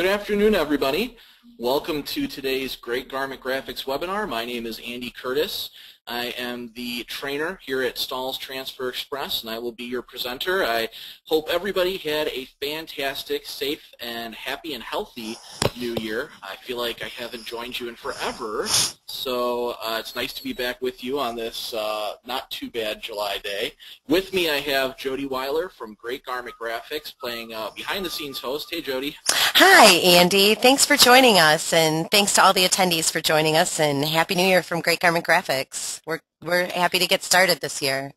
Good afternoon, everybody. Welcome to today's Great Garment Graphics webinar. My name is Andy Curtis. I am the trainer here at Stahls' Transfer Express, and I will be your presenter. I hope everybody had a fantastic, safe, and happy and healthy new year. I feel like I haven't joined you in forever, so uh, it's nice to be back with you on this uh, not too bad July day. With me, I have Jody Weiler from Great Garment Graphics playing uh, behind-the-scenes host. Hey, Jody. Hi, Andy. Thanks for joining us, and thanks to all the attendees for joining us, and Happy New Year from Great Garment Graphics. We're, we're happy to get started this year.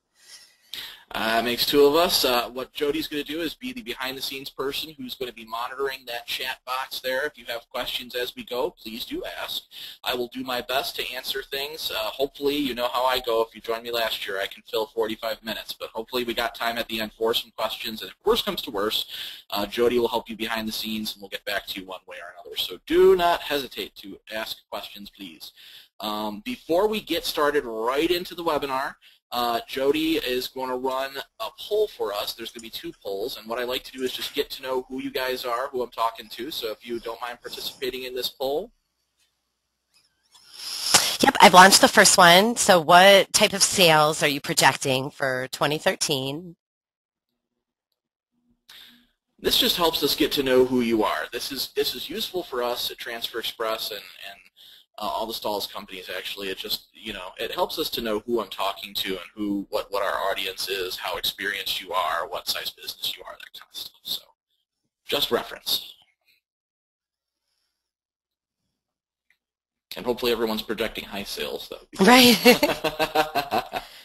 Uh, makes two of us. Uh, what Jody's going to do is be the behind-the-scenes person who's going to be monitoring that chat box there. If you have questions as we go, please do ask. I will do my best to answer things. Uh, hopefully, you know how I go. If you joined me last year, I can fill 45 minutes. But hopefully, we got time at the end for some questions. And if worse comes to worse, uh, Jody will help you behind the scenes, and we'll get back to you one way or another. So do not hesitate to ask questions, please. Um, before we get started right into the webinar, uh, Jody is going to run a poll for us. There's going to be two polls, and what I like to do is just get to know who you guys are, who I'm talking to. So if you don't mind participating in this poll. Yep, I've launched the first one. So what type of sales are you projecting for 2013? This just helps us get to know who you are. This is this is useful for us at Transfer Express and, and uh, all the Stahls' companies actually. It just, you know, it helps us to know who I'm talking to and who, what, what our audience is, how experienced you are, what size business you are, that kind of stuff. So just reference. And hopefully everyone's projecting high sales. Though. Right.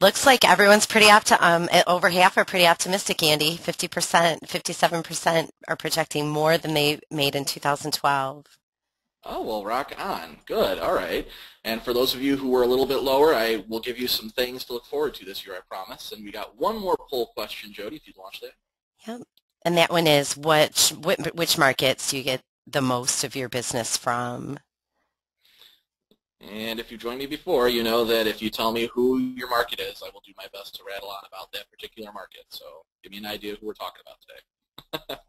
Looks like everyone's pretty opti- um, over half are pretty optimistic, Andy. 50%, 57% are projecting more than they made in 2012. Oh, well, rock on. Good. All right. And for those of you who were a little bit lower, I will give you some things to look forward to this year, I promise. And we got one more poll question, Jody, if you'd launch that. Yep. And that one is, which, which markets do you get the most of your business from? And if you've joined me before, you know that if you tell me who your market is, I will do my best to rattle on about that particular market. So give me an idea who we're talking about today.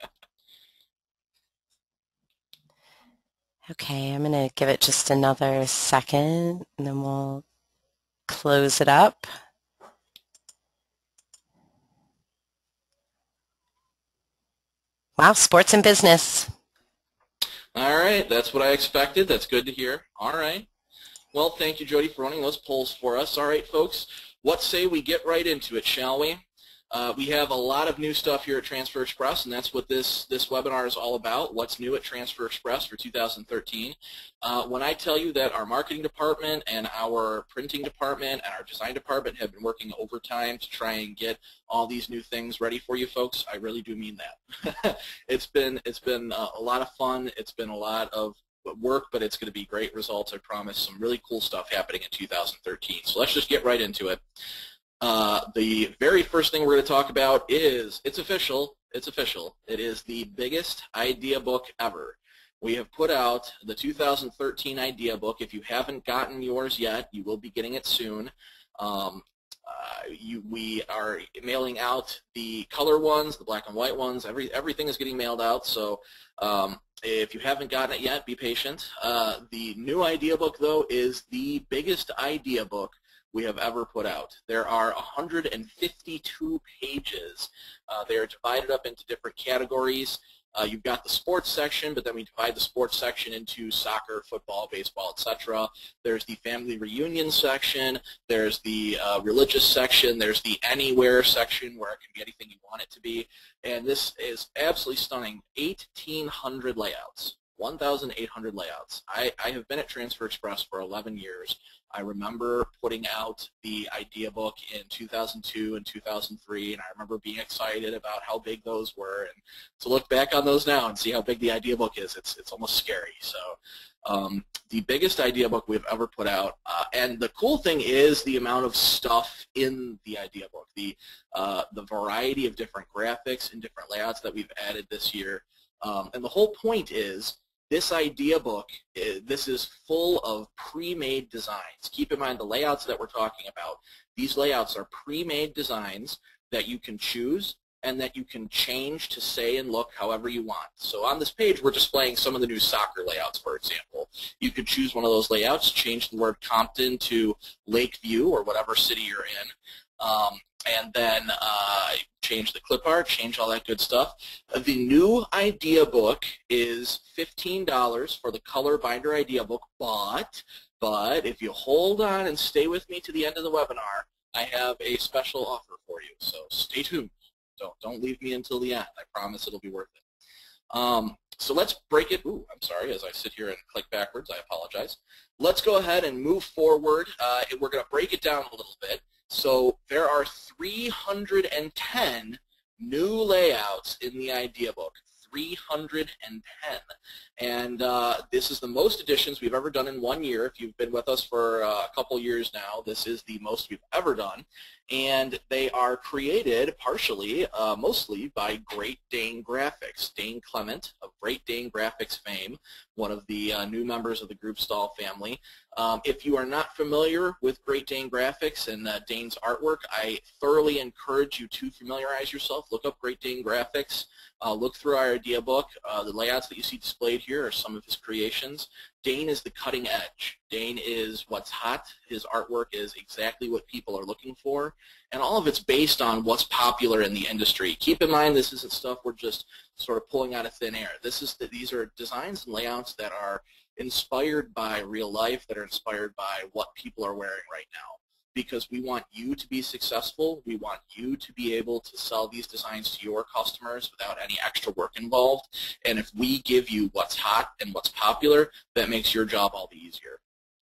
okay, I'm going to give it just another second, and then we'll close it up. Wow, sports and business. All right, that's what I expected. That's good to hear. All right. Well, thank you, Jody, for running those polls for us. All right, folks, what say we get right into it, shall we? Uh, we have a lot of new stuff here at Transfer Express, and that's what this, this webinar is all about, what's new at Transfer Express for 2013. Uh, when I tell you that our marketing department and our printing department and our design department have been working overtime to try and get all these new things ready for you folks, I really do mean that. it's been, it's been uh, a lot of fun. It's been a lot of work, but it's going to be great results. I promise some really cool stuff happening in 2013. So let's just get right into it. Uh, the very first thing we're going to talk about is, it's official, it's official. It is the biggest idea book ever. We have put out the 2013 idea book. If you haven't gotten yours yet, you will be getting it soon. Um, uh, you, we are mailing out the color ones, the black and white ones. Every, everything is getting mailed out. So um, if you haven't gotten it yet, be patient. Uh, the new idea book, though, is the biggest idea book we have ever put out. There are 152 pages. Uh, they are divided up into different categories. Uh, you've got the sports section, but then we divide the sports section into soccer, football, baseball, etc. There's the family reunion section. There's the uh, religious section. There's the anywhere section where it can be anything you want it to be. And this is absolutely stunning. 1,800 layouts. 1,800 layouts. I, I have been at Transfer Express for 11 years. I remember putting out the idea book in 2002 and 2003, and I remember being excited about how big those were. And to look back on those now and see how big the idea book is, it's it's almost scary. So um, the biggest idea book we've ever put out. Uh, and the cool thing is the amount of stuff in the idea book, the uh, the variety of different graphics and different layouts that we've added this year. Um, and the whole point is this idea book, eh, this is full of pre-made designs. Keep in mind the layouts that we're talking about. These layouts are pre-made designs that you can choose and that you can change to say and look however you want. So on this page, we're displaying some of the new soccer layouts, for example. You could choose one of those layouts, change the word Compton to Lakeview or whatever city you're in, um, and then uh, change the clip art, change all that good stuff. The new idea book is $15 for the color binder idea book, but, but if you hold on and stay with me to the end of the webinar, I have a special offer for you, so stay tuned. Don't, don't leave me until the end. I promise it'll be worth it. Um, so let's break it. Ooh, I'm sorry. As I sit here and click backwards, I apologize. Let's go ahead and move forward. Uh, we're going to break it down a little bit. So there are 310 new layouts in the idea book. 310. And uh, this is the most editions we've ever done in one year. If you've been with us for uh, a couple years now, this is the most we've ever done and they are created partially, uh, mostly by Great Dane Graphics. Dane Clement of Great Dane Graphics fame, one of the uh, new members of the GroupeSTAHL family. Um, if you are not familiar with Great Dane Graphics and uh, Dane's artwork, I thoroughly encourage you to familiarize yourself. Look up Great Dane Graphics. Uh, look through our idea book. The layouts that you see displayed here are some of his creations. Dane is the cutting edge. Dane is what's hot. His artwork is exactly what people are looking for. And all of it's based on what's popular in the industry. Keep in mind this isn't stuff we're just sort of pulling out of thin air. This is the, These are designs and layouts that are inspired by real life, that are inspired by what people are wearing right now because we want you to be successful. We want you to be able to sell these designs to your customers without any extra work involved. And if we give you what's hot and what's popular, that makes your job all the easier.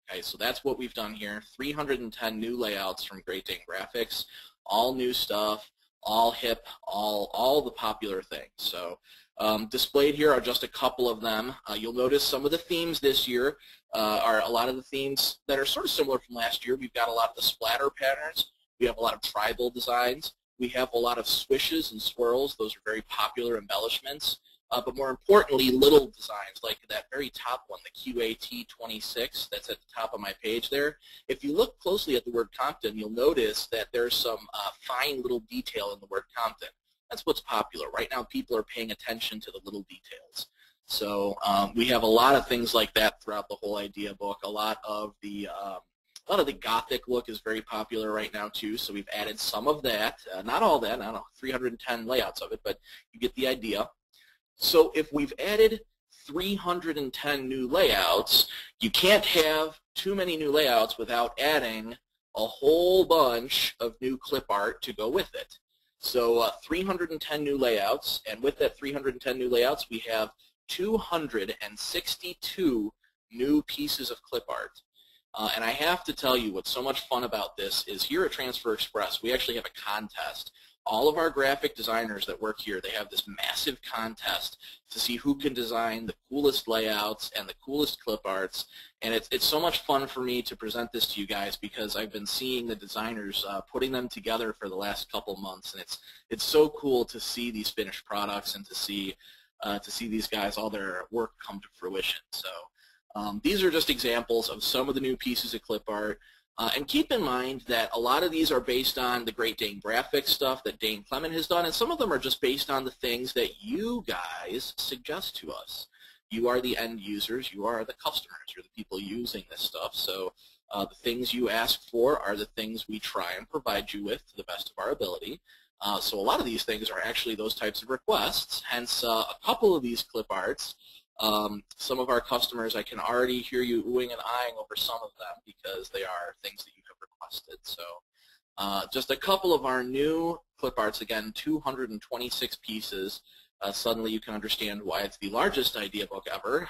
Okay, so that's what we've done here. 310 new layouts from Great Dane Graphics, all new stuff, all hip, all all the popular things. So um, displayed here are just a couple of them. Uh, you'll notice some of the themes this year uh, are a lot of the themes that are sort of similar from last year. We've got a lot of the splatter patterns. We have a lot of tribal designs. We have a lot of swishes and swirls. Those are very popular embellishments. Uh, but more importantly, little designs like that very top one, the QAT26, that's at the top of my page there. If you look closely at the word Compton, you'll notice that there's some uh, fine little detail in the word Compton. That's what's popular. Right now, people are paying attention to the little details. So um, we have a lot of things like that throughout the whole idea book. A lot of the um, a lot of the gothic look is very popular right now too. So we've added some of that, uh, not all that, I don't know, 310 layouts of it, but you get the idea. So if we've added 310 new layouts, you can't have too many new layouts without adding a whole bunch of new clip art to go with it. So uh, 310 new layouts, and with that 310 new layouts, we have 262 new pieces of clip art. Uh, and I have to tell you what's so much fun about this is here at Transfer Express, we actually have a contest. All of our graphic designers that work here, they have this massive contest to see who can design the coolest layouts and the coolest clip arts. And it's, it's so much fun for me to present this to you guys because I've been seeing the designers uh, putting them together for the last couple months. And it's, it's so cool to see these finished products and to see uh, to see these guys, all their work come to fruition. So um, these are just examples of some of the new pieces of clip art. Uh, and keep in mind that a lot of these are based on the Great Dane graphics stuff that Dane Clement has done, and some of them are just based on the things that you guys suggest to us. You are the end users. You are the customers. You're the people using this stuff. So uh, the things you ask for are the things we try and provide you with to the best of our ability. Uh, so a lot of these things are actually those types of requests, hence uh, a couple of these clip arts. Um, some of our customers, I can already hear you oohing and eyeing over some of them because they are things that you have requested. So uh, just a couple of our new clip arts, again, 226 pieces. Uh, suddenly you can understand why it's the largest idea book ever,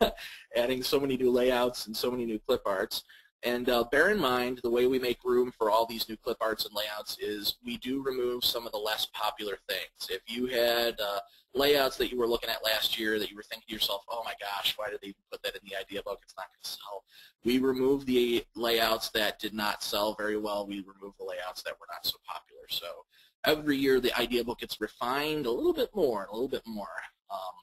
adding so many new layouts and so many new clip arts. And uh, bear in mind, the way we make room for all these new clip arts and layouts is we do remove some of the less popular things. If you had uh, layouts that you were looking at last year that you were thinking to yourself, oh my gosh, why did they even put that in the idea book? It's not going to sell. We remove the layouts that did not sell very well. We remove the layouts that were not so popular. So every year the idea book gets refined a little bit more a little bit more. Um,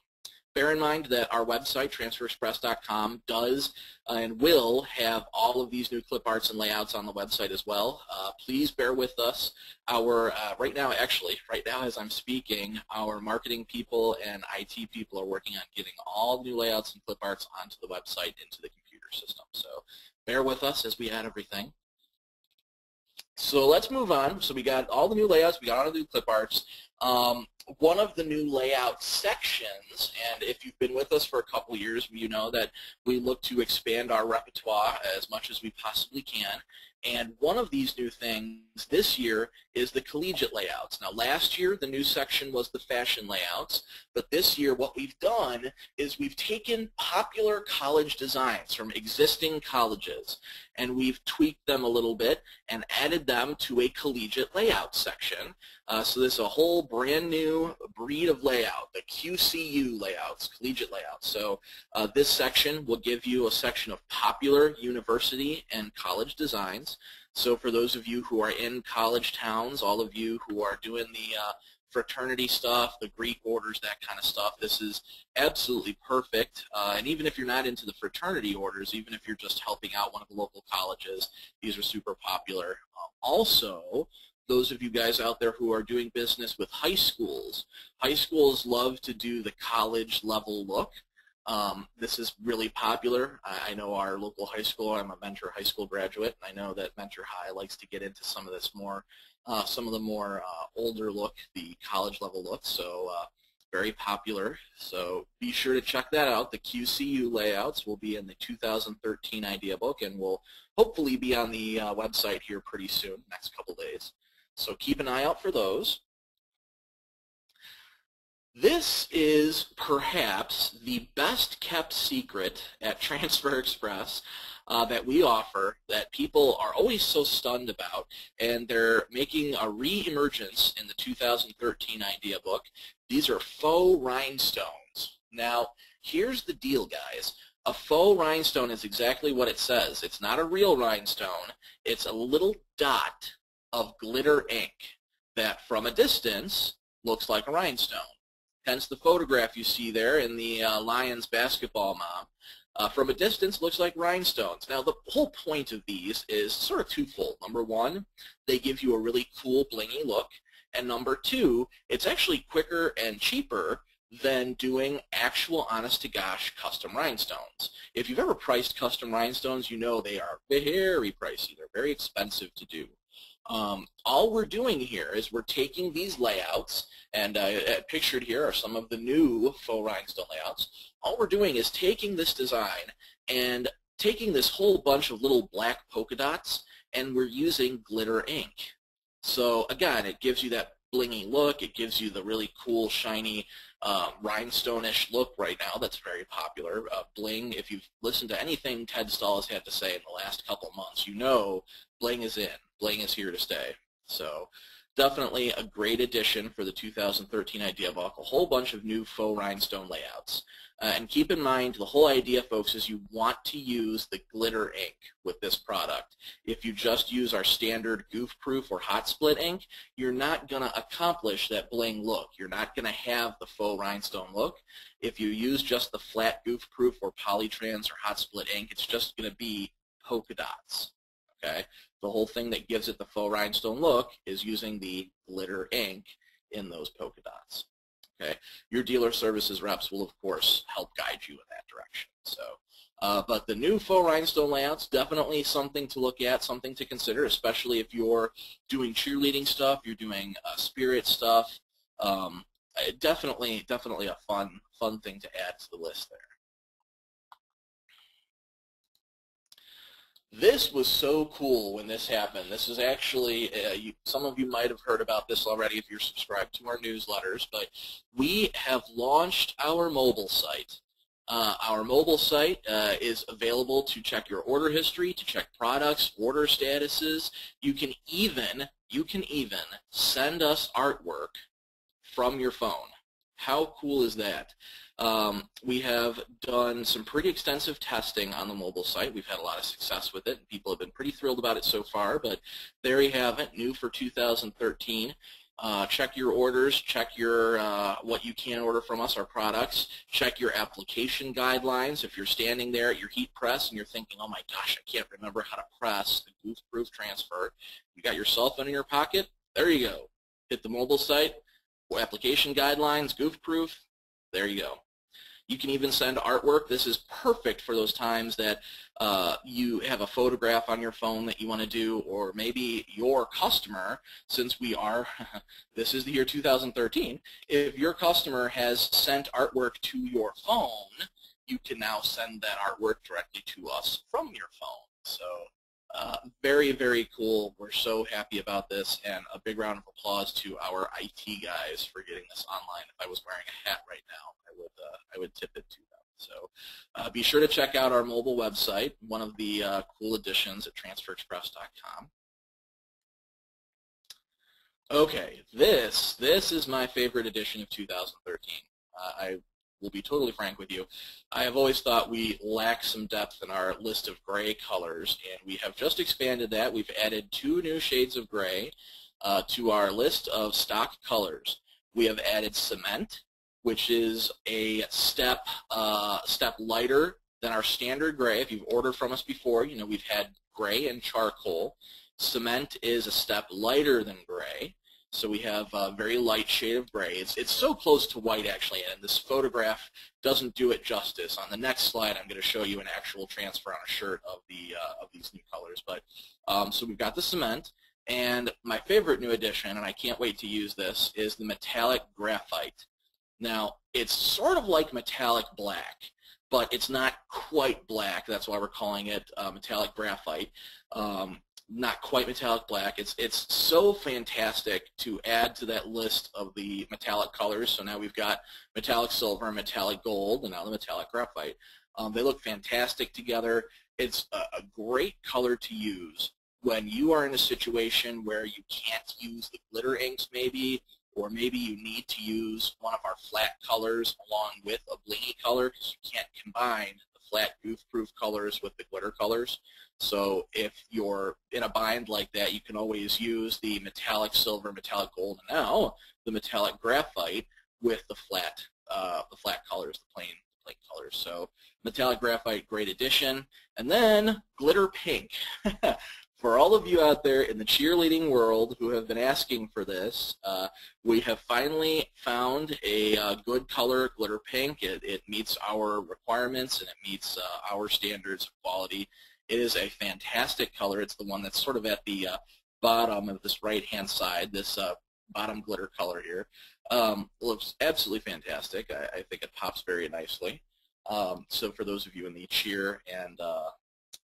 bear in mind that our website, transferexpress.com, does uh, and will have all of these new clip arts and layouts on the website as well. Uh, please bear with us. Our uh, Right now, actually, right now as I'm speaking, our marketing people and IT people are working on getting all new layouts and clip arts onto the website into the computer system. So bear with us as we add everything. So let's move on. So we got all the new layouts, we got all the new clip arts. Um, one of the new layout sections, and if you've been with us for a couple years, you know that we look to expand our repertoire as much as we possibly can. And one of these new things this year is the collegiate layouts. Now last year the new section was the fashion layouts, but this year what we've done is we've taken popular college designs from existing colleges and we've tweaked them a little bit and added them to a collegiate layout section. Uh, so this is a whole brand new breed of layout, the QCU layouts, collegiate layouts. So uh, this section will give you a section of popular university and college designs. So for those of you who are in college towns, all of you who are doing the uh, fraternity stuff, the Greek orders, that kind of stuff, this is absolutely perfect. Uh, and even if you're not into the fraternity orders, even if you're just helping out one of the local colleges, these are super popular. Uh, also, those of you guys out there who are doing business with high schools, high schools love to do the college level look. Um, this is really popular. I, I, know our local high school, I'm a Mentor High School graduate, and I know that Mentor High likes to get into some of this more, uh, some of the more uh, older look, the college level look, so uh, very popular. So be sure to check that out. The QCU layouts will be in the 2013 idea book and will hopefully be on the uh, website here pretty soon, next couple days. So keep an eye out for those. This is perhaps the best kept secret at Transfer Express uh, that we offer that people are always so stunned about, and they're making a re-emergence in the 2013 idea book. These are faux rhinestones. Now, here's the deal, guys. A faux rhinestone is exactly what it says. It's not a real rhinestone. It's a little dot of glitter ink that from a distance looks like a rhinestone. Hence the photograph you see there in the uh, Lions basketball mom. Uh, from a distance looks like rhinestones. Now the whole point of these is sort of twofold. Number one, they give you a really cool blingy look. And number two, it's actually quicker and cheaper than doing actual honest-to-gosh custom rhinestones. If you've ever priced custom rhinestones, you know they are very pricey. They're very expensive to do. Um, all we're doing here is we're taking these layouts, and uh, uh, pictured here are some of the new faux rhinestone layouts. All we're doing is taking this design and taking this whole bunch of little black polka dots, and we're using glitter ink. So again, it gives you that blingy look. It gives you the really cool, shiny, uh, rhinestone-ish look right now that's very popular. Uh, bling, if you've listened to anything Ted Stahl has had to say in the last couple months, you know bling is in. Bling is here to stay. So definitely a great addition for the 2013 Idea Book. A whole bunch of new faux rhinestone layouts. Uh, and keep in mind, the whole idea, folks, is you want to use the glitter ink with this product. If you just use our standard goof-proof or hot split ink, you're not going to accomplish that bling look. You're not going to have the faux rhinestone look. If you use just the flat goof-proof or polytrans or hot split ink, it's just going to be polka dots. Okay, the whole thing that gives it the faux rhinestone look is using the glitter ink in those polka dots. Okay, your dealer services reps will of course help guide you in that direction. So, uh, but the new faux rhinestone layouts definitely something to look at, something to consider, especially if you're doing cheerleading stuff, you're doing uh, spirit stuff. Um, definitely, definitely a fun, fun thing to add to the list there. This was so cool when this happened. This is actually, uh, you, some of you might have heard about this already if you're subscribed to our newsletters, but we have launched our mobile site. Uh, our mobile site uh, is available to check your order history, to check products, order statuses. You can even, you can even send us artwork from your phone. How cool is that? Um, we have done some pretty extensive testing on the mobile site. We've had a lot of success with it. People have been pretty thrilled about it so far, but there you have it, new for 2013. Uh, check your orders, check your uh, what you can order from us, our products. Check your application guidelines. If you're standing there at your heat press and you're thinking, oh my gosh, I can't remember how to press the goof-proof transfer, you got your cell phone in your pocket, there you go. Hit the mobile site, application guidelines, goof-proof, there you go. You can even send artwork. This is perfect for those times that uh, you have a photograph on your phone that you want to do, or maybe your customer, since we are, this is the year 2013, if your customer has sent artwork to your phone, you can now send that artwork directly to us from your phone. So uh, very, very cool. We're so happy about this, and a big round of applause to our IT guys for getting this online. If I was wearing a hat right now, I would uh, I would tip it to them. So uh, be sure to check out our mobile website, one of the uh, cool additions at transferexpress.com. Okay, this this is my favorite edition of 2013. Uh, I will be totally frank with you. I have always thought we lack some depth in our list of gray colors, and we have just expanded that. We've added two new shades of gray uh, to our list of stock colors. We have added cement, which is a step uh, step lighter than our standard gray. If you've ordered from us before, you know we've had gray and charcoal. Cement is a step lighter than gray. So we have a very light shade of gray. It's, it's so close to white, actually, and this photograph doesn't do it justice. On the next slide, I'm going to show you an actual transfer on a shirt of, the, uh, of these new colors. But um, So we've got the cement, and my favorite new addition, and I can't wait to use this, is the metallic graphite. Now, it's sort of like metallic black, but it's not quite black. That's why we're calling it uh, metallic graphite. Um, not quite metallic black. It's it's so fantastic to add to that list of the metallic colors. So now we've got metallic silver, metallic gold, and now the metallic graphite. Um, they look fantastic together. It's a, a great color to use when you are in a situation where you can't use the glitter inks maybe, or maybe you need to use one of our flat colors along with a blingy color because you can't combine the flat goof-proof colors with the glitter colors. So if you're in a bind like that, you can always use the metallic silver, metallic gold, and now the metallic graphite with the flat, uh, the flat colors, the plain, plain colors. So metallic graphite, great addition. And then glitter pink. for all of you out there in the cheerleading world who have been asking for this, uh, we have finally found a uh, good color, glitter pink. It, it, meets our requirements and it meets uh, our standards of quality. It is a fantastic color. It's the one that's sort of at the uh, bottom of this right-hand side, this uh, bottom glitter color here. Um, looks absolutely fantastic. I, I, think it pops very nicely. Um, so for those of you in the cheer and uh,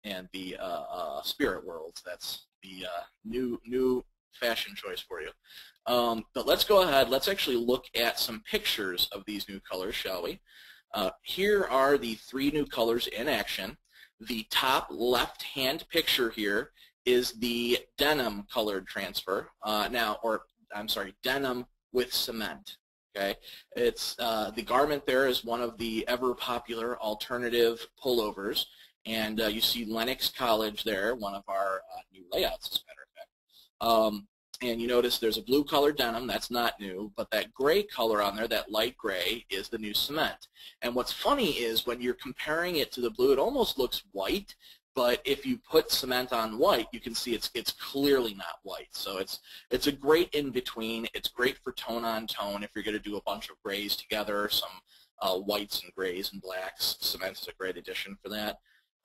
and the uh, uh, spirit worlds, that's the uh, new new fashion choice for you. Um, but let's go ahead. Let's actually look at some pictures of these new colors, shall we? Uh, here are the three new colors in action. The top left-hand picture here is the denim colored transfer. Uh, now, or I'm sorry, denim with cement. Okay, it's uh, the garment there is one of the ever popular alternative pullovers, and uh, you see Lenox College there, one of our uh, new layouts, as a matter of fact. Um, and you notice there's a blue color denim, that's not new, but that gray color on there, that light gray, is the new cement. And what's funny is when you're comparing it to the blue, it almost looks white, but if you put cement on white, you can see it's it's clearly not white. So it's it's a great in-between. It's great for tone-on-tone if you're going to do a bunch of grays together, some uh, whites and grays and blacks. Cement is a great addition for that.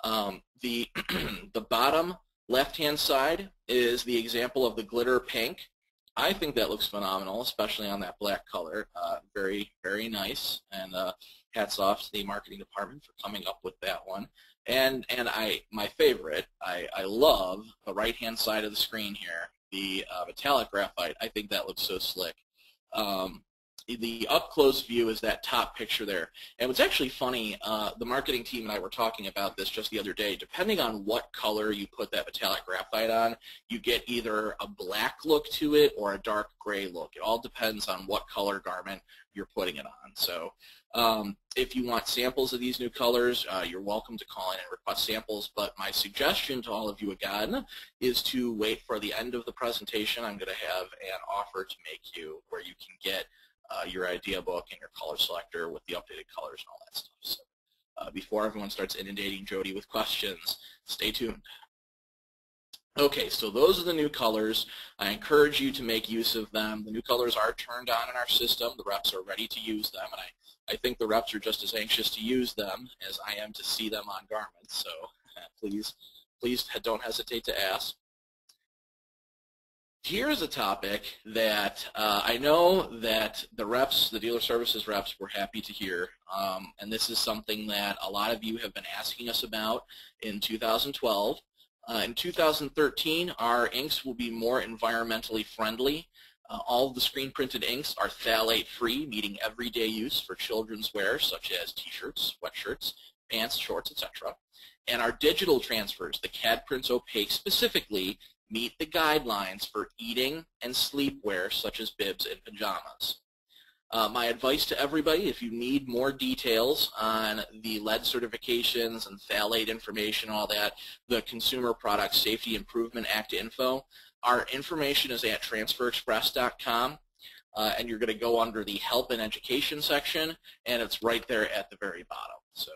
Um, the, the bottom Left-hand side is the example of the glitter pink. I think that looks phenomenal, especially on that black color. Uh, very, very nice. And uh, hats off to the marketing department for coming up with that one. And and I my favorite, I, I love the right-hand side of the screen here, the uh, metallic graphite. I think that looks so slick. Um, the up close view is that top picture there. And what's actually funny, uh, the marketing team and I were talking about this just the other day. Depending on what color you put that metallic graphite on, you get either a black look to it or a dark gray look. It all depends on what color garment you're putting it on. So um, if you want samples of these new colors, uh, you're welcome to call in and request samples, but my suggestion to all of you again is to wait for the end of the presentation. I'm going to have an offer to make you where you can get uh, your idea book and your color selector with the updated colors and all that stuff. So uh, before everyone starts inundating Jody with questions, stay tuned. Okay, so those are the new colors. I encourage you to make use of them. The new colors are turned on in our system. The reps are ready to use them, and I, I think the reps are just as anxious to use them as I am to see them on garments. So please, please don't hesitate to ask. Here's a topic that uh, I know that the reps, the dealer services reps, were happy to hear, um, and this is something that a lot of you have been asking us about in 2012. Uh, in 2013, our inks will be more environmentally friendly. Uh, all of the screen printed inks are phthalate free, meeting everyday use for children's wear, such as t-shirts, sweatshirts, pants, shorts, etc. And our digital transfers, the CAD prints opaque specifically, meet the guidelines for eating and sleepwear such as bibs and pajamas. Uh, my advice to everybody, if you need more details on the lead certifications and phthalate information, all that, the Consumer Product Safety Improvement Act info, our information is at transferexpress.com, uh, and you're going to go under the Help and Education section, and it's right there at the very bottom. So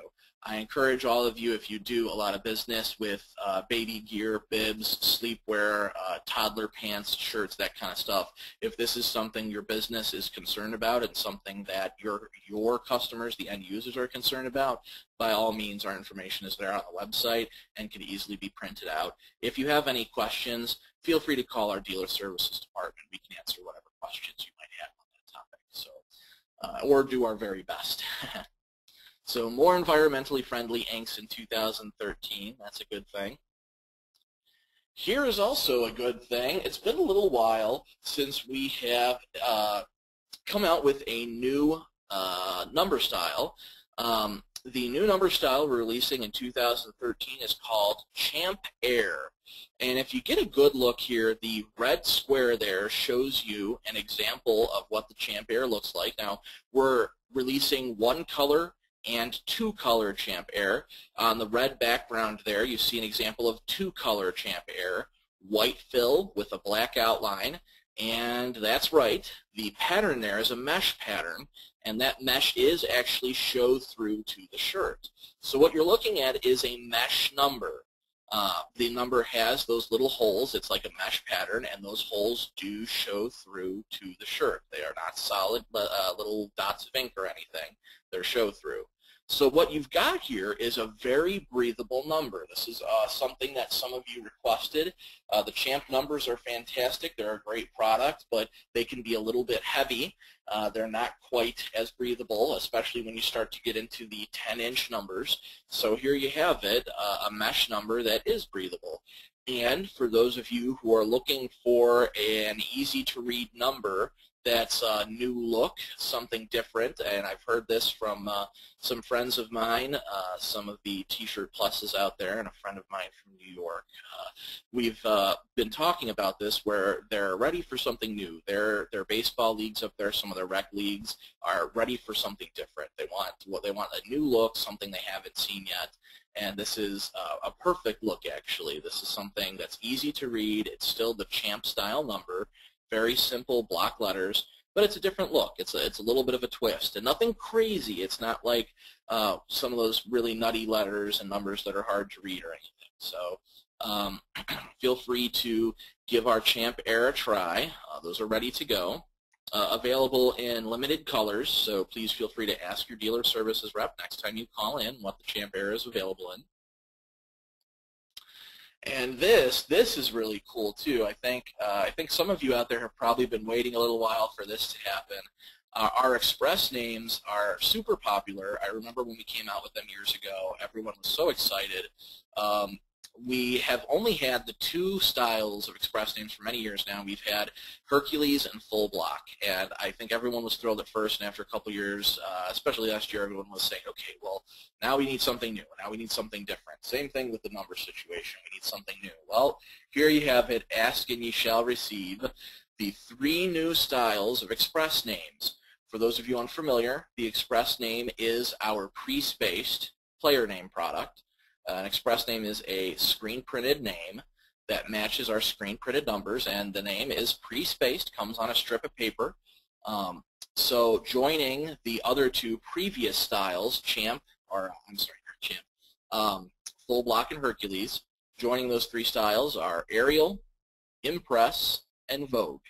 I encourage all of you, if you do a lot of business with uh, baby gear, bibs, sleepwear, uh, toddler pants, shirts, that kind of stuff, if this is something your business is concerned about and something that your, your customers, the end users, are concerned about, by all means, our information is there on the website and can easily be printed out. If you have any questions, feel free to call our dealer services department. We can answer whatever questions you might have on that topic. So, uh, or do our very best. So more environmentally friendly inks in 2013. That's a good thing. Here is also a good thing. It's been a little while since we have uh, come out with a new uh, number style. Um, the new number style we're releasing in 2013 is called Champ Air. And if you get a good look here, the red square there shows you an example of what the Champ Air looks like. Now, we're releasing one color and two-color Champ Air. On the red background there, you see an example of two-color Champ Air, white fill with a black outline, and that's right, the pattern there is a mesh pattern, and that mesh is actually show through to the shirt. So what you're looking at is a mesh number. Uh, the number has those little holes. It's like a mesh pattern, and those holes do show through to the shirt. They are not solid uh, little dots of ink or anything. They're show through. So what you've got here is a very breathable number. This is uh, something that some of you requested. Uh, the Champ numbers are fantastic. They're a great product, but they can be a little bit heavy. Uh, they're not quite as breathable, especially when you start to get into the 10-inch numbers. So here you have it, uh, a mesh number that is breathable. And for those of you who are looking for an easy-to-read number that's a new look, something different, and I've heard this from uh, some friends of mine, uh, some of the T-shirt pluses out there, and a friend of mine from New York. Uh, we've uh, been talking about this where they're ready for something new. Their their baseball leagues up there, some of their rec leagues are ready for something different. They want what they want a new look, something they haven't seen yet. And this is uh, a perfect look, actually. This is something that's easy to read. It's still the champ style number very simple block letters, but it's a different look. It's a, it's a little bit of a twist, and nothing crazy. It's not like uh, some of those really nutty letters and numbers that are hard to read or anything. So um, feel free to give our Champ Air a try. Uh, those are ready to go. Uh, available in limited colors, so please feel free to ask your dealer services rep next time you call in what the Champ Air is available in. And this, this is really cool too. I think, uh, I think some of you out there have probably been waiting a little while for this to happen. Uh, our express names are super popular. I remember when we came out with them years ago, everyone was so excited. Um, we have only had the two styles of express names for many years now. We've had Hercules and Full Block, and I think everyone was thrilled at first, and after a couple years, uh, especially last year, everyone was saying, okay, well, now we need something new. Now we need something different. Same thing with the number situation. We need something new. Well, here you have it. Ask and ye shall receive the three new styles of express names. For those of you unfamiliar, the express name is our pre-spaced player name product. Uh, an express name is a screen printed name that matches our screen printed numbers and the name is pre-spaced, comes on a strip of paper. Um, so joining the other two previous styles, Champ, or I'm sorry, Champ, um, Full Block and Hercules, joining those three styles are Arial, Impress, and Vogue.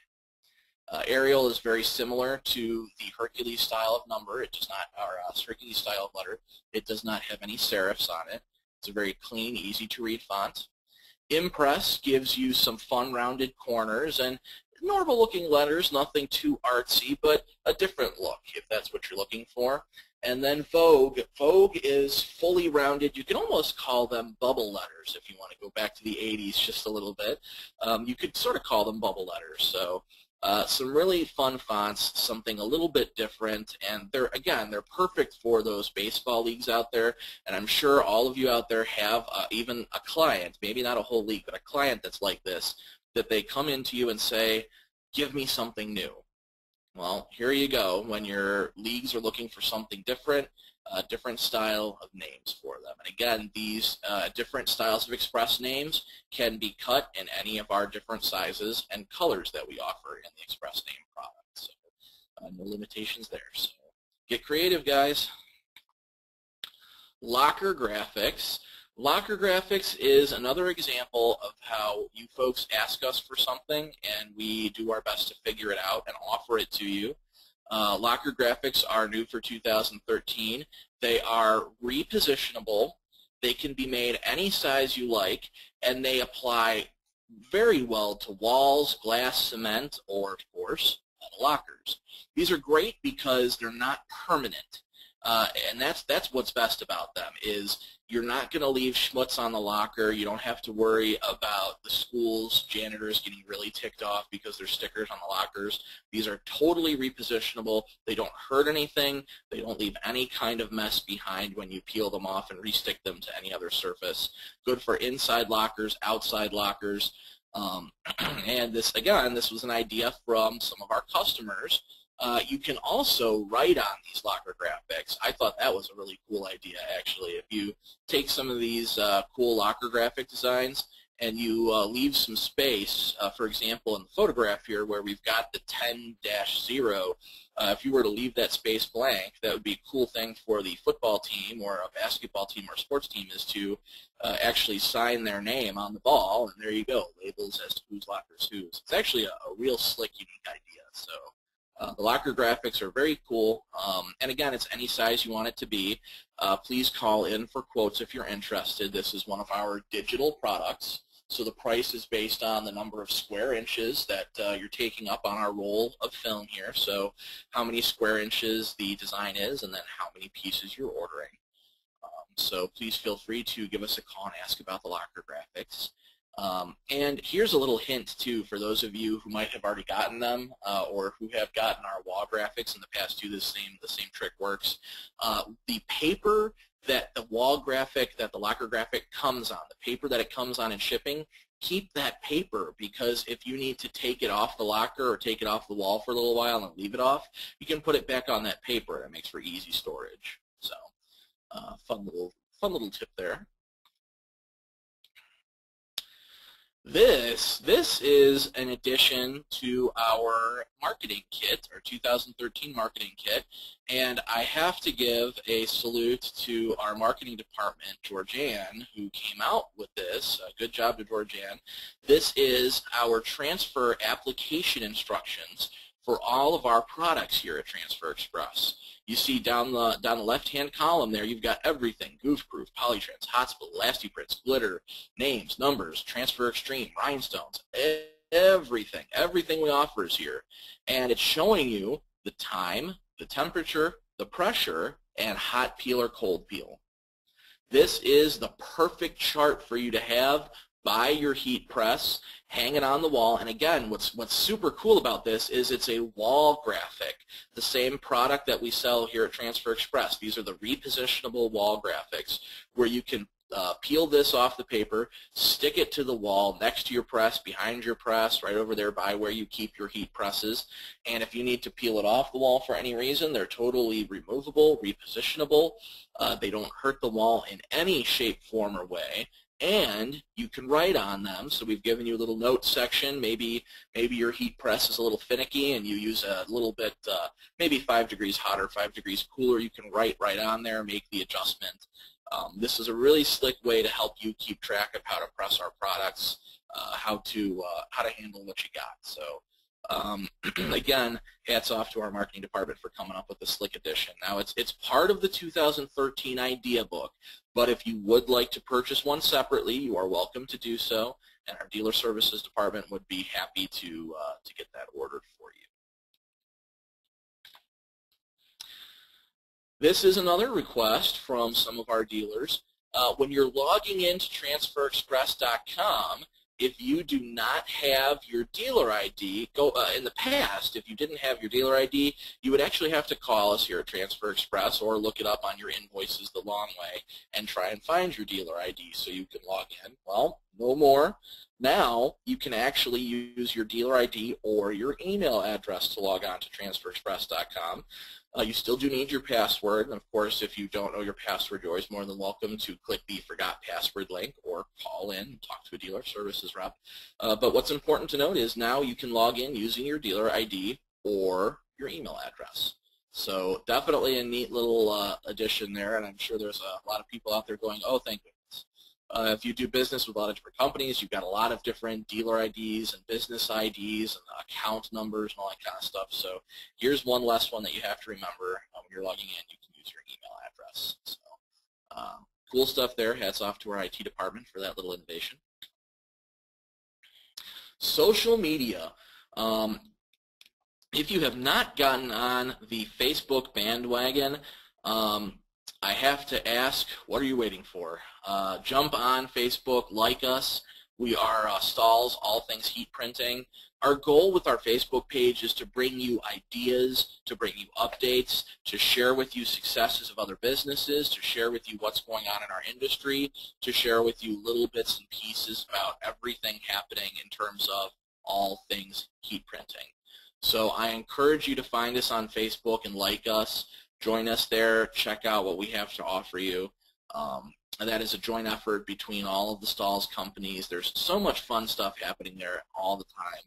Uh, Arial is very similar to the Hercules style of number. It does not, or uh, Hercules style of letter. It does not have any serifs on it. It's a very clean, easy to read font. Impress gives you some fun rounded corners and normal looking letters, nothing too artsy, but a different look if that's what you're looking for. And then Vogue. Vogue is fully rounded. You can almost call them bubble letters if you want to go back to the 80s just a little bit. Um, you could sort of call them bubble letters. So uh, some really fun fonts, something a little bit different, and they're again they're perfect for those baseball leagues out there. And I'm sure all of you out there have uh, even a client, maybe not a whole league, but a client that's like this, that they come into you and say, "Give me something new." Well, here you go. When your leagues are looking for something different, a different style of names for them. And again, these uh, different styles of express names can be cut in any of our different sizes and colors that we offer in the express name product. So uh, no limitations there. So get creative, guys. Locker graphics. Locker graphics is another example of how you folks ask us for something and we do our best to figure it out and offer it to you. Uh, locker graphics are new for 2013. They are repositionable. They can be made any size you like, and they apply very well to walls, glass, cement, or, of course, lockers. These are great because they're not permanent. Uh, and that's that's what's best about them is you're not going to leave schmutz on the locker. You don't have to worry about the school's janitors getting really ticked off because there's stickers on the lockers. These are totally repositionable. They don't hurt anything. They don't leave any kind of mess behind when you peel them off and restick them to any other surface. Good for inside lockers, outside lockers. Um, and this, again, this was an idea from some of our customers uh, you can also write on these locker graphics. I thought that was a really cool idea, actually. If you take some of these uh, cool locker graphic designs and you uh, leave some space, uh, for example, in the photograph here where we've got the 10-0, uh, if you were to leave that space blank, that would be a cool thing for the football team or a basketball team or sports team is to uh, actually sign their name on the ball, and there you go, labels as to whose lockers whose. It's actually a, a real slick, unique idea. So. Uh, the locker graphics are very cool, um, and again, it's any size you want it to be. Uh, please call in for quotes if you're interested. This is one of our digital products, so the price is based on the number of square inches that uh, you're taking up on our roll of film here, so how many square inches the design is, and then how many pieces you're ordering. Um, so please feel free to give us a call and ask about the locker graphics. Um, and here's a little hint too for those of you who might have already gotten them uh, or who have gotten our wall graphics in the past too. The same the same trick works. Uh, the paper that the wall graphic that the locker graphic comes on, the paper that it comes on in shipping, keep that paper because if you need to take it off the locker or take it off the wall for a little while and leave it off, you can put it back on that paper. It makes for easy storage. So uh, fun little fun little tip there. This, this is an addition to our marketing kit, our 2013 marketing kit, and I have to give a salute to our marketing department, Georgianne, who came out with this. Uh, good job to Georgianne. This is our transfer application instructions for all of our products here at Transfer Express. You see down the down the left-hand column there, you've got everything, Goofproof, Polytrans, Hotspot, Elastiprints, Glitter, names, numbers, Transfer Extreme, Rhinestones, everything. Everything we offer is here. And it's showing you the time, the temperature, the pressure, and hot peel or cold peel. This is the perfect chart for you to have by your heat press, hang it on the wall, and again, what's, what's super cool about this is it's a wall graphic, the same product that we sell here at Transfer Express. These are the repositionable wall graphics where you can uh, peel this off the paper, stick it to the wall next to your press, behind your press, right over there by where you keep your heat presses. And if you need to peel it off the wall for any reason, they're totally removable, repositionable. Uh, they don't hurt the wall in any shape, form, or way and you can write on them. So we've given you a little note section. Maybe maybe your heat press is a little finicky and you use a little bit, uh, maybe five degrees hotter, five degrees cooler. You can write right on there, make the adjustment. Um, this is a really slick way to help you keep track of how to press our products, uh, how to uh, how to handle what you got. So um, again, hats off to our marketing department for coming up with the Slick Edition. Now it's it's part of the 2013 idea book, but if you would like to purchase one separately, you are welcome to do so, and our dealer services department would be happy to uh, to get that ordered for you. This is another request from some of our dealers. Uh, when you're logging into TransferExpress.com, if you do not have your dealer ID, go uh, in the past, if you didn't have your dealer ID, you would actually have to call us here at Transfer Express or look it up on your invoices the long way and try and find your dealer ID so you can log in. Well, no more. Now you can actually use your dealer ID or your email address to log on to TransferExpress.com. Uh, you still do need your password, and of course, if you don't know your password, you're always more than welcome to click the Forgot Password link or call in and talk to a dealer services rep. Uh, but what's important to note is now you can log in using your dealer ID or your email address. So definitely a neat little uh, addition there, and I'm sure there's a lot of people out there going, oh, thank goodness. Uh, if you do business with a lot of different companies, you've got a lot of different dealer IDs and business IDs and account numbers and all that kind of stuff. So here's one less one that you have to remember uh, when you're logging in. You can use your email address. So um, cool stuff there. Hats off to our IT department for that little innovation. Social media. Um, if you have not gotten on the Facebook bandwagon, um, I have to ask, what are you waiting for? Uh, jump on Facebook, like us. We are uh, Stahls, all things heat printing. Our goal with our Facebook page is to bring you ideas, to bring you updates, to share with you successes of other businesses, to share with you what's going on in our industry, to share with you little bits and pieces about everything happening in terms of all things heat printing. So I encourage you to find us on Facebook and like us join us there, check out what we have to offer you. Um, that is a joint effort between all of the Stahls' companies. There's so much fun stuff happening there all the time.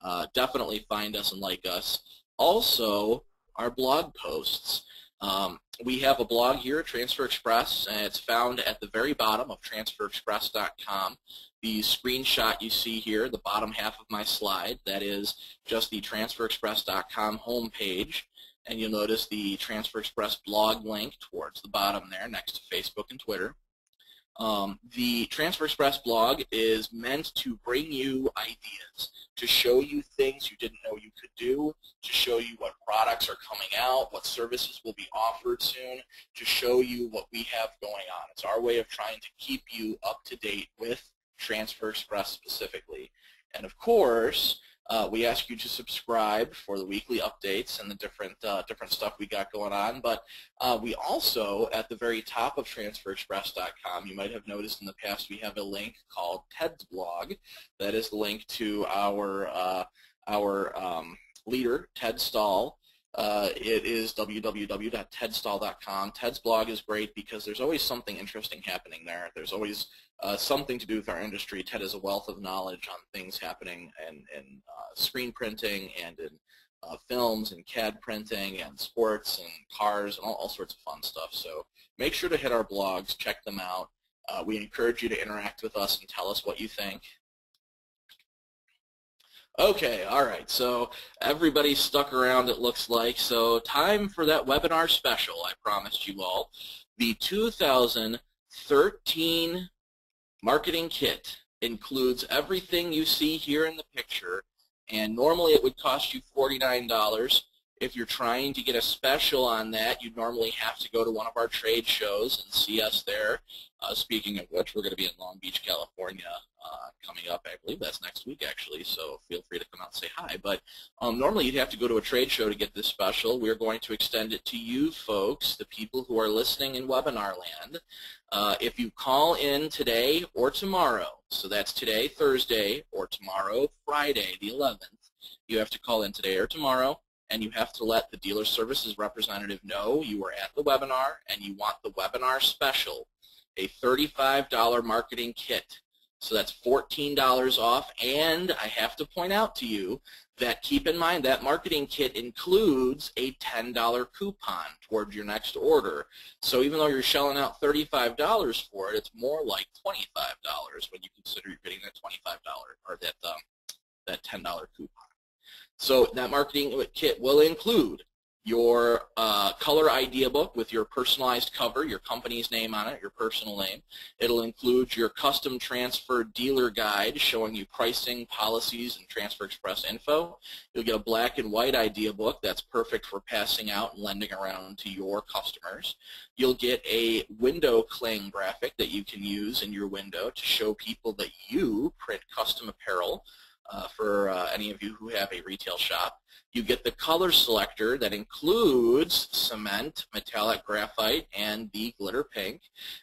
Uh, definitely find us and like us. Also, our blog posts. Um, we have a blog here Transfer Express, and it's found at the very bottom of transferexpress.com. The screenshot you see here, the bottom half of my slide, that is just the transferexpress.com homepage and you'll notice the Transfer Express blog link towards the bottom there next to Facebook and Twitter. Um, the Transfer Express blog is meant to bring you ideas, to show you things you didn't know you could do, to show you what products are coming out, what services will be offered soon, to show you what we have going on. It's our way of trying to keep you up to date with Transfer Express specifically. And of course, uh, we ask you to subscribe for the weekly updates and the different uh, different stuff we got going on. But uh, we also, at the very top of TransferExpress.com, you might have noticed in the past we have a link called Ted's blog. That is the link to our uh, our um, leader, Ted Stahl. Uh, it is www.tedstahl.com. Ted's blog is great because there's always something interesting happening there. There's always uh, something to do with our industry. Ted has a wealth of knowledge on things happening in, in uh, screen printing and in uh, films and CAD printing and sports and cars and all, all, sorts of fun stuff. So make sure to hit our blogs, check them out. Uh, we encourage you to interact with us and tell us what you think. Okay, all right, so everybody stuck around it looks like. So time for that webinar special I promised you all. The 2013 marketing kit includes everything you see here in the picture, and normally it would cost you $49. If you're trying to get a special on that, you'd normally have to go to one of our trade shows and see us there. Uh, speaking of which, we're going to be in Long Beach, California uh, coming up. I believe that's next week, actually, so feel free to come out and say hi. But um, normally you'd have to go to a trade show to get this special. We're going to extend it to you folks, the people who are listening in webinar land. Uh, if you call in today or tomorrow, so that's today, Thursday, or tomorrow, Friday, the 11th, you have to call in today or tomorrow, and you have to let the dealer services representative know you were at the webinar and you want the webinar special, a $35 marketing kit. So that's $14 off, and I have to point out to you that keep in mind that marketing kit includes a $10 coupon towards your next order. So even though you're shelling out $35 for it, it's more like $25 when you consider you're getting that $25 or that, um, that $10 coupon. So that marketing kit will include your uh, color idea book with your personalized cover, your company's name on it, your personal name. It'll include your custom transfer dealer guide showing you pricing, policies, and Transfer Express info. You'll get a black and white idea book that's perfect for passing out and lending around to your customers. You'll get a window cling graphic that you can use in your window to show people that you print custom apparel uh, for uh, any of you who have a retail shop. You get the color selector that includes cement, metallic graphite, and the glitter pink.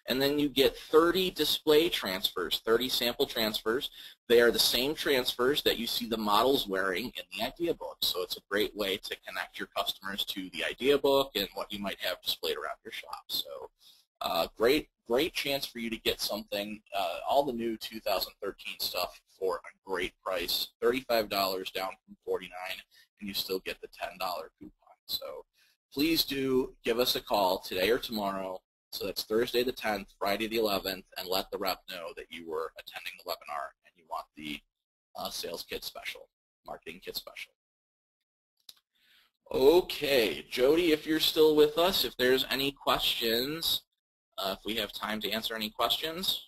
And then you get 30 display transfers, 30 sample transfers. They are the same transfers that you see the models wearing in the idea book. So it's a great way to connect your customers to the idea book and what you might have displayed around your shop. So uh, great, great chance for you to get something, uh, all the new 2013 stuff for a great price, $35 down from 49 and you still get the $10 coupon. So please do give us a call today or tomorrow. So that's Thursday the 10th, Friday the 11th, and let the rep know that you were attending the webinar and you want the uh, sales kit special, marketing kit special. Okay, Jody, if you're still with us, if there's any questions, if we have time to answer any questions.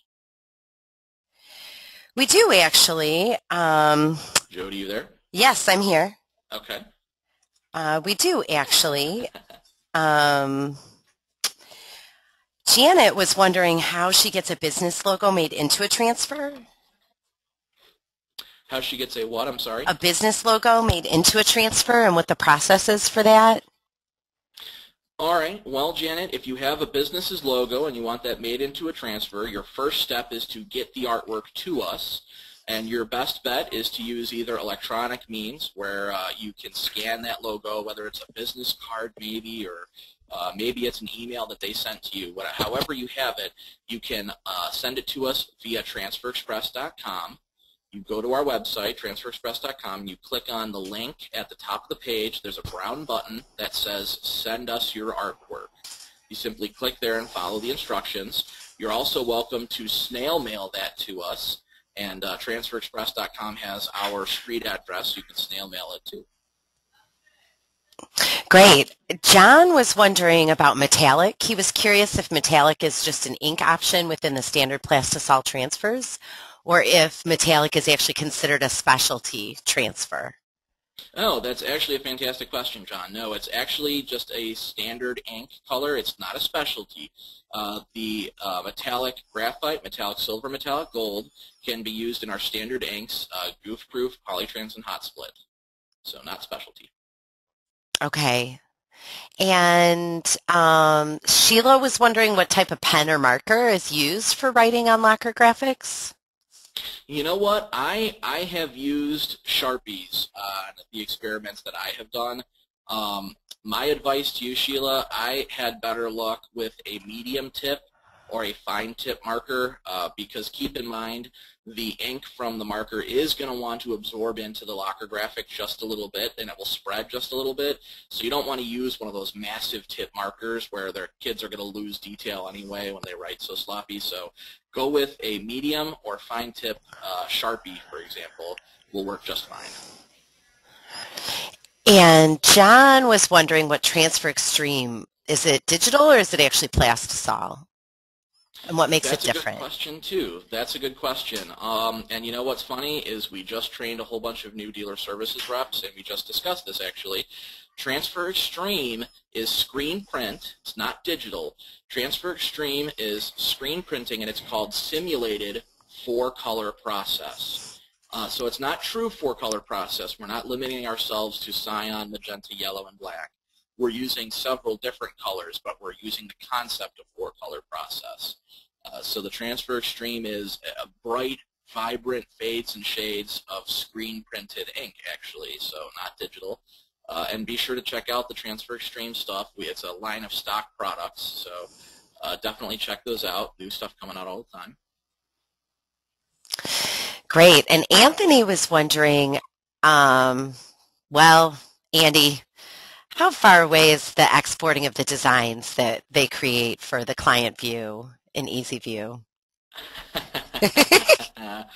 We do actually. Um, Jody, you there? Yes, I'm here. Okay. Uh, we do actually. Um, Janet was wondering how she gets a business logo made into a transfer. How she gets a what? I'm sorry. A business logo made into a transfer and what the process is for that. All right. Well, Janet, if you have a business's logo and you want that made into a transfer, your first step is to get the artwork to us. And your best bet is to use either electronic means where uh, you can scan that logo, whether it's a business card maybe or uh, maybe it's an email that they sent to you. Whatever, however you have it, you can uh, send it to us via transferexpress.com. You go to our website, transferexpress.com, and you click on the link at the top of the page. There's a brown button that says send us your artwork. You simply click there and follow the instructions. You're also welcome to snail mail that to us and uh, transferexpress.com has our street address. You can snail mail it too. Great. John was wondering about metallic. He was curious if metallic is just an ink option within the standard Plastisol transfers or if metallic is actually considered a specialty transfer. Oh, that's actually a fantastic question, John. No, it's actually just a standard ink color. It's not a specialty. Uh, the uh, metallic graphite, metallic silver, metallic gold can be used in our standard inks, uh, goof-proof, polytrans, and hot split. So not specialty. Okay. And um, Sheila was wondering what type of pen or marker is used for writing on locker graphics. You know what? I I have used Sharpies on the experiments that I have done. Um, my advice to you, Sheila, I had better luck with a medium tip or a fine tip marker uh, because keep in mind the ink from the marker is going to want to absorb into the locker graphic just a little bit and it will spread just a little bit. So you don't want to use one of those massive tip markers where their kids are going to lose detail anyway when they write so sloppy. So go with a medium or fine tip uh, Sharpie, for example, will work just fine. And John was wondering what Transfer Extreme, is it digital or is it actually Plastisol? And what makes That's it different? That's a good question too. That's a good question. Um, and you know what's funny is we just trained a whole bunch of new dealer services reps, and we just discussed this actually. Transfer Extreme is screen print. It's not digital. Transfer Extreme is screen printing, and it's called simulated four-color process. Uh, so it's not true four-color process. We're not limiting ourselves to cyan, magenta, yellow, and black. We're using several different colors, but we're using the concept of four-color process. Uh, so the Transfer Extreme is a bright, vibrant fades and shades of screen-printed ink, actually, so not digital. Uh, and be sure to check out the Transfer Extreme stuff. We, it's a line of stock products, so uh, definitely check those out. New stuff coming out all the time. Great. And Anthony was wondering, um, well, Andy, how far away is the exporting of the designs that they create for the client view in Easy View? I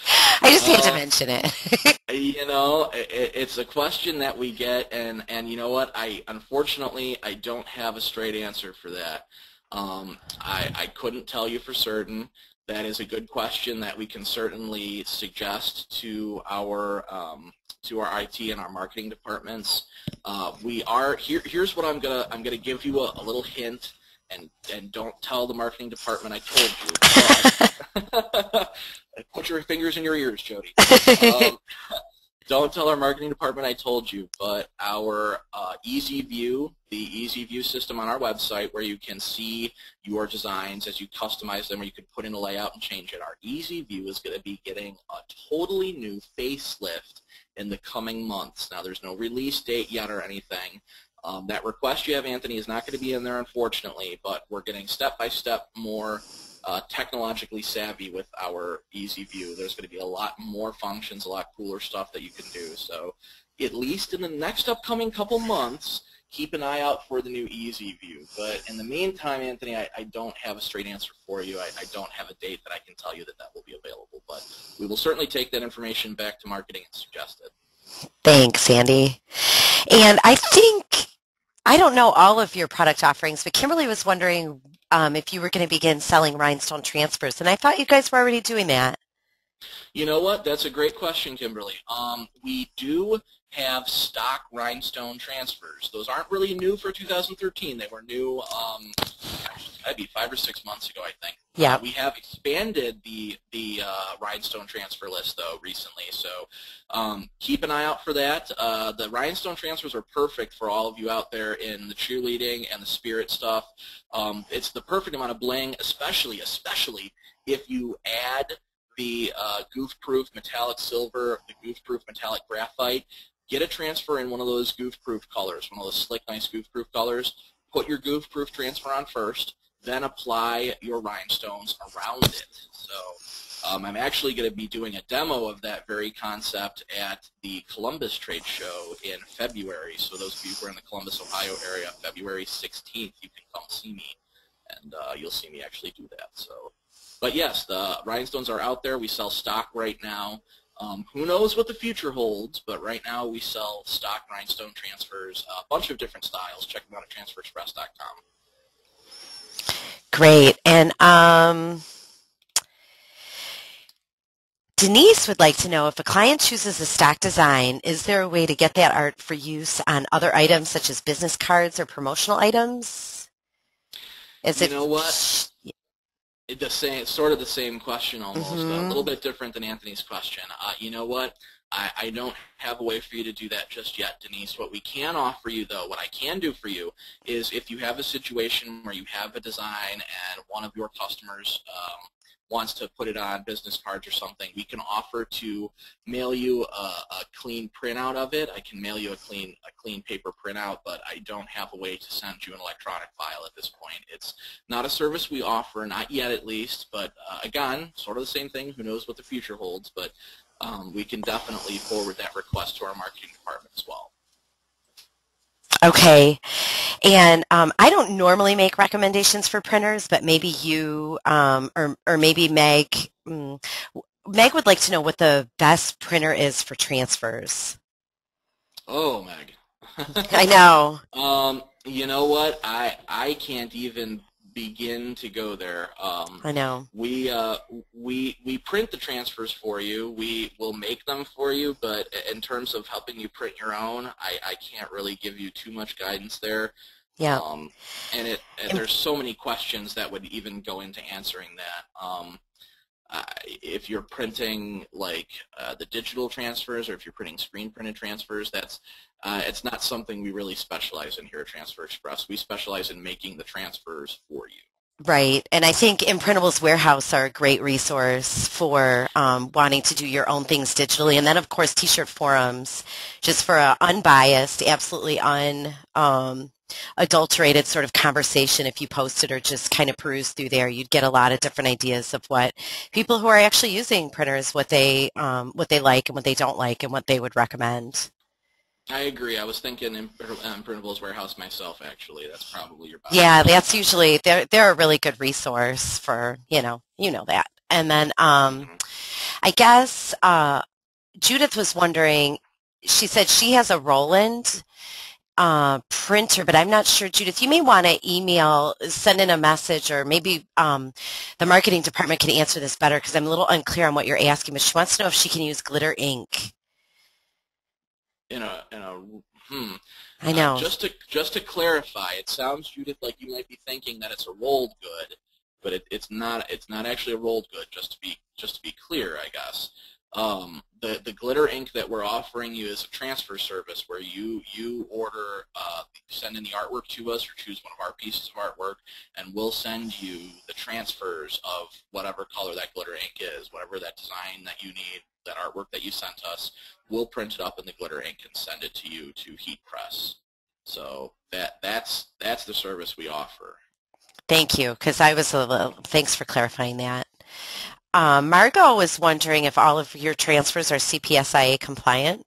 just had to uh, mention it. you know, it, it's a question that we get, and and you know what? I unfortunately I don't have a straight answer for that. Um, I I couldn't tell you for certain. That is a good question that we can certainly suggest to our um, to our IT and our marketing departments. Uh, we are here. Here's what I'm gonna I'm gonna give you a, a little hint and and don't tell the marketing department I told you. Put your fingers in your ears, Jody. Um, don't tell our marketing department I told you, but our uh, Easy View, the Easy View system on our website where you can see your designs as you customize them or you can put in a layout and change it. Our Easy View is going to be getting a totally new facelift in the coming months. Now, there's no release date yet or anything, um, that request you have, Anthony, is not going to be in there, unfortunately, but we're getting step-by-step more uh, technologically savvy with our Easy View. There's going to be a lot more functions, a lot cooler stuff that you can do. So at least in the next upcoming couple months, keep an eye out for the new Easy View. But in the meantime, Anthony, I, I don't have a straight answer for you. I, I, don't have a date that I can tell you that that will be available. But we will certainly take that information back to marketing and suggest it. Thanks, Andy. And I think, I don't know all of your product offerings, but Kimberly was wondering um, if you were going to begin selling rhinestone transfers, and I thought you guys were already doing that. You know what? That's a great question, Kimberly. Um, we do have stock rhinestone transfers. Those aren't really new for 2013. They were new, um, that'd be five or six months ago, I think. Yeah. Uh, we have expanded the the uh, rhinestone transfer list though recently, so um, keep an eye out for that. Uh, the rhinestone transfers are perfect for all of you out there in the cheerleading and the spirit stuff. Um, it's the perfect amount of bling, especially especially if you add the uh, goof-proof metallic silver, the goof-proof metallic graphite. Get a transfer in one of those goof-proof colors, one of those slick, nice goof-proof colors. Put your goof-proof transfer on first then apply your rhinestones around it. So um, I'm actually going to be doing a demo of that very concept at the Columbus Trade Show in February. So those of you who are in the Columbus, Ohio area, February 16th, you can come see me, and uh, you'll see me actually do that. So, But yes, the rhinestones are out there. We sell stock right now. Um, who knows what the future holds, but right now we sell stock rhinestone transfers, a bunch of different styles. Check them out at transferexpress.com. Great. And um, Denise would like to know if a client chooses a stock design, is there a way to get that art for use on other items such as business cards or promotional items? Is you it, know what? The same, sort of the same question almost, mm-hmm. a little bit different than Anthony's question. Uh, you know what? I, I don't have a way for you to do that just yet, Denise. What we can offer you, though, what I can do for you is if you have a situation where you have a design and one of your customers um, wants to put it on business cards or something, we can offer to mail you a, a, clean printout of it. I can mail you a clean a clean paper printout, but I don't have a way to send you an electronic file at this point. It's not a service we offer, not yet at least, but uh, again, sort of the same thing. Who knows what the future holds, but um, we can definitely forward that request to our marketing department as well. Okay. And um, I don't normally make recommendations for printers, but maybe you um, or, or maybe Meg, mm, Meg would like to know what the best printer is for transfers. Oh, Meg. I know. Um, you know what? I I can't even begin to go there. Um, I know. We uh, we we print the transfers for you. We will make them for you, but in terms of helping you print your own, I, I can't really give you too much guidance there. Yeah. Um, and it and there's so many questions that would even go into answering that. Um, uh, if you're printing like uh, the digital transfers or if you're printing screen printed transfers, that's uh, it's not something we really specialize in here at Transfer Express. We specialize in making the transfers for you. Right, and I think Imprintables Warehouse are a great resource for um, wanting to do your own things digitally. And then, of course, T-shirt forums, just for an unbiased, absolutely un, um, adulterated sort of conversation if you posted or just kind of perused through there you'd get a lot of different ideas of what people who are actually using printers what they um, what they like and what they don't like and what they would recommend I agree. I was thinking in, um, Printables Warehouse myself. Actually, that's probably your. Yeah, that's usually they're they're a really good resource for you know you know that. And then um, mm-hmm. I guess uh, Judith was wondering. She said she has a Roland uh, printer, but I'm not sure, Judith. You may want to email, send in a message, or maybe um, the marketing department can answer this better because I'm a little unclear on what you're asking. But she wants to know if she can use glitter ink. In a, in a, hmm. I know. Uh, just to just to clarify, it sounds, Judith, like you might be thinking that it's a rolled good, but it, it's not. It's not actually a rolled good. Just to be just to be clear, I guess. Um, the the glitter ink that we're offering you is a transfer service where you you order uh, send in the artwork to us or choose one of our pieces of artwork and we'll send you the transfers of whatever color that glitter ink is whatever that design that you need that artwork that you sent us. We'll print it up in the glitter ink and send it to you to heat press. So that that's that's the service we offer. Thank you because I was a little thanks for clarifying that um, was wondering if all of your transfers are CPSIA compliant.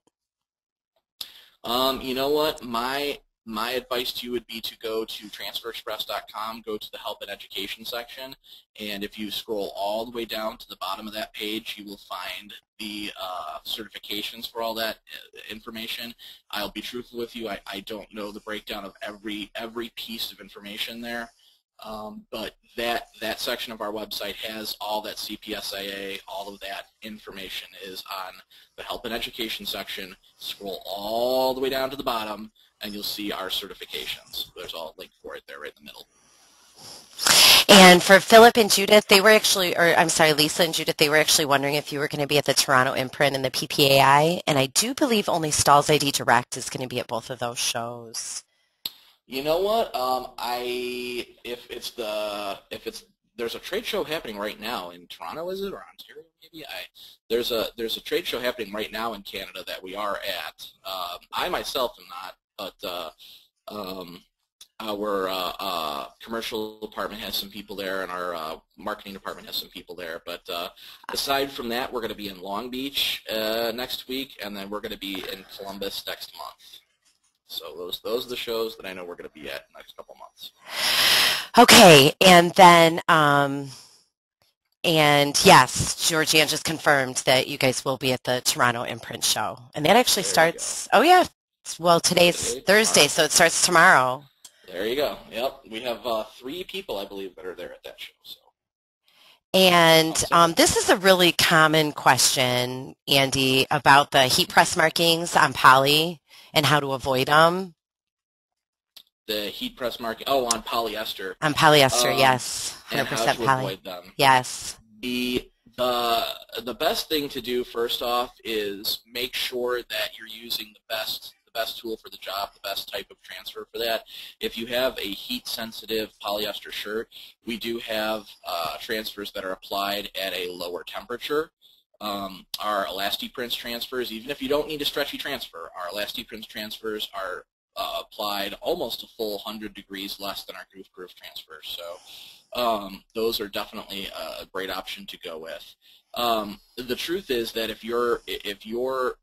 Um, you know what? My my advice to you would be to go to transferexpress.com, go to the help and education section, and if you scroll all the way down to the bottom of that page, you will find the uh, certifications for all that uh, information. I'll be truthful with you, I, I don't know the breakdown of every every piece of information there. Um, but that that section of our website has all that CPSIA, all of that information is on the help and education section. Scroll all the way down to the bottom, and you'll see our certifications. There's all a link for it there right in the middle. And for Philip and Judith, they were actually, or I'm sorry, Lisa and Judith, they were actually wondering if you were going to be at the Toronto Imprint and the PPAI, and I do believe only Stahls' ID Direct is going to be at both of those shows. You know what? Um, I if it's the if it's there's a trade show happening right now in Toronto, is it or Ontario? Maybe I there's a there's a trade show happening right now in Canada that we are at. Um, I myself am not, but uh, um, our uh, uh, commercial department has some people there, and our uh, marketing department has some people there. But uh, aside from that, we're going to be in Long Beach uh, next week, and then we're going to be in Columbus next month. So those those are the shows that I know we're going to be at in the next couple months. Okay, and then um, and yes, Georgianne just confirmed that you guys will be at the Toronto Imprint Show, and that actually there starts. Oh yeah, well today's Today, Thursday, tomorrow. so it starts tomorrow. There you go. Yep, we have uh, three people, I believe, that are there at that show. So. And um, this is a really common question, Andy, about the heat press markings on poly and how to avoid them? The heat press marking. Oh, on polyester. On polyester, um, yes. 100% and how to poly. Yes. The the the best thing to do first off is make sure that you're using the best the best tool for the job, the best type of transfer for that. If you have a heat sensitive polyester shirt, we do have uh, transfers that are applied at a lower temperature um, our ElastiPrints transfers, even if you don't need a stretchy transfer, our ElastiPrints transfers are uh, applied almost a full 100 degrees less than our goof Proof transfers. So um, those are definitely a great option to go with. Um, the truth is that if you're if you're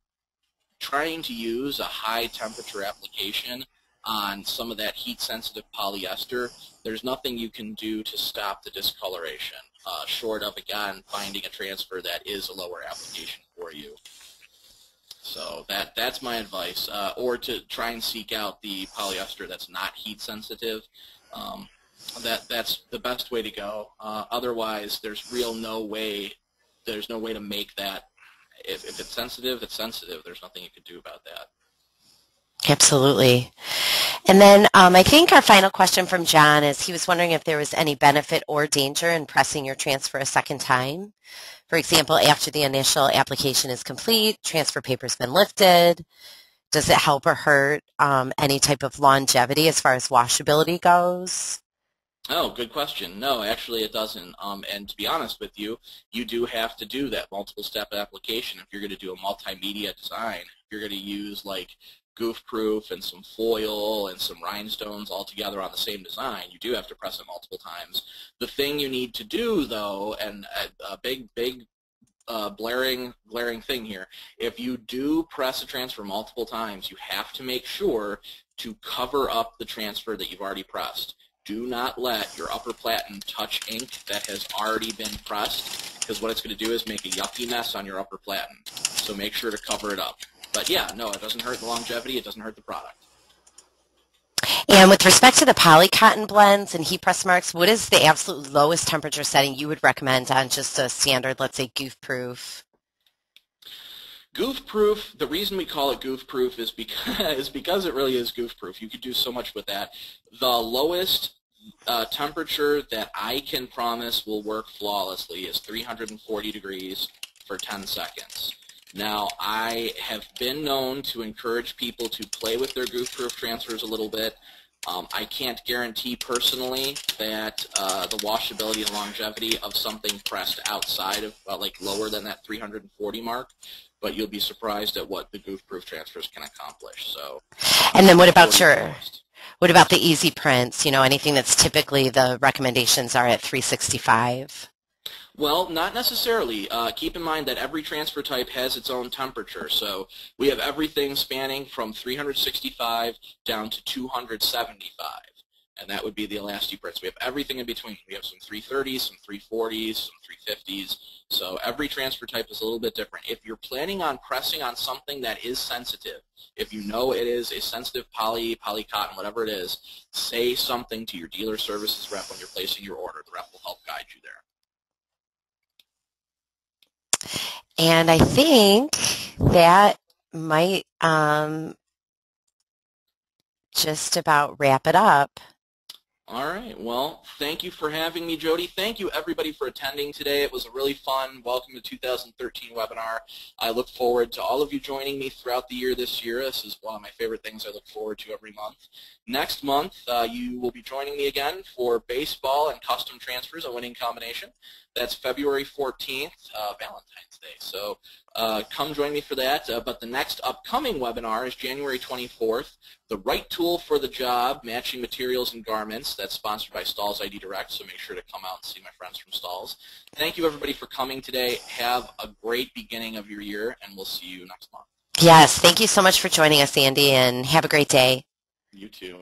trying to use a high temperature application on some of that heat sensitive polyester, there's nothing you can do to stop the discoloration uh, short of, again, finding a transfer that is a lower application for you. So that that's my advice. Uh, or to try and seek out the polyester that's not heat sensitive. Um, that that's the best way to go. Uh, otherwise, there's real no way. There's no way to make that. If, if it's sensitive, it's sensitive. There's nothing you can do about that. Absolutely. And then um, I think our final question from John is he was wondering if there was any benefit or danger in pressing your transfer a second time. For example, after the initial application is complete, transfer paper's been lifted. Does it help or hurt um, any type of longevity as far as washability goes? Oh, good question. No, actually it doesn't. Um, and to be honest with you, you do have to do that multiple step application if you're going to do a multimedia design. If you're going to use like goof proof and some foil and some rhinestones all together on the same design, you do have to press it multiple times. The thing you need to do though, and a, a big, big uh, blaring, glaring thing here, if you do press a transfer multiple times, you have to make sure to cover up the transfer that you've already pressed. Do not let your upper platen touch ink that has already been pressed because what it's going to do is make a yucky mess on your upper platen. So make sure to cover it up. But yeah, no, it doesn't hurt the longevity. It doesn't hurt the product. And with respect to the poly cotton blends and heat press marks, what is the absolute lowest temperature setting you would recommend on just a standard, let's say, goof proof? Goof proof, the reason we call it goof proof is because, is because it really is goof proof. You could do so much with that. The lowest uh, temperature that I can promise will work flawlessly is 340 degrees for 10 seconds. Now, I have been known to encourage people to play with their goof-proof transfers a little bit. Um, I can't guarantee personally that uh, the washability and longevity of something pressed outside of, uh, like lower than that 340 mark, but you'll be surprised at what the goof-proof transfers can accomplish. So, and then what about your, what about the easy prints? You know, anything that's typically the recommendations are at 365? Well, not necessarily. Uh, keep in mind that every transfer type has its own temperature. So we have everything spanning from 365 down to 275. And that would be the ElastiPrints. We have everything in between. We have some 330s, some 340s, some 350s. So every transfer type is a little bit different. If you're planning on pressing on something that is sensitive, if you know it is a sensitive poly, poly cotton, whatever it is, say something to your dealer services rep when you're placing your order. The rep will help guide you there. And I think that might um, just about wrap it up. All right. Well, thank you for having me, Jody. Thank you, everybody, for attending today. It was a really fun Welcome to 2013 webinar. I look forward to all of you joining me throughout the year this year. This is one of my favorite things I look forward to every month. Next month, uh, you will be joining me again for baseball and custom transfers, a winning combination. That's February 14th, uh, Valentine's Day. So uh, come join me for that. Uh, but the next upcoming webinar is January 24th, The Right Tool for the Job, Matching Materials and Garments. That's sponsored by Stahls' ID Direct, so make sure to come out and see my friends from Stahls'. Thank you, everybody, for coming today. Have a great beginning of your year, and we'll see you next month. Yes, thank you so much for joining us, Andy, and have a great day. You too.